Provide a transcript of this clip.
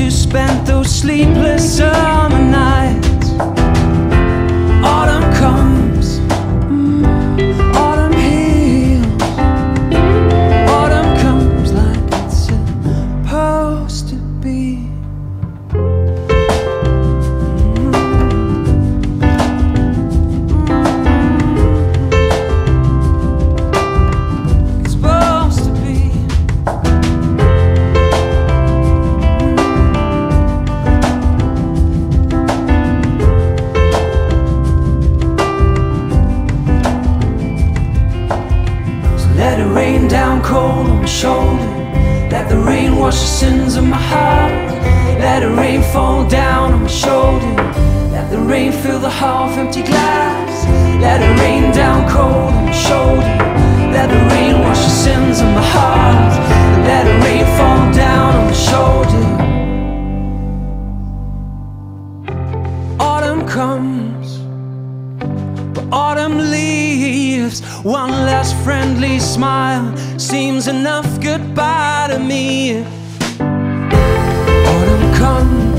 to spend those sleepless shoulder. Let the rain wash the sins of my heart. Let the rain fall down on my shoulder. Let the rain fill the half empty glass. Let it rain down cold on my shoulder. Autumn leaves one last friendly smile seems enough goodbye to me. Autumn comes,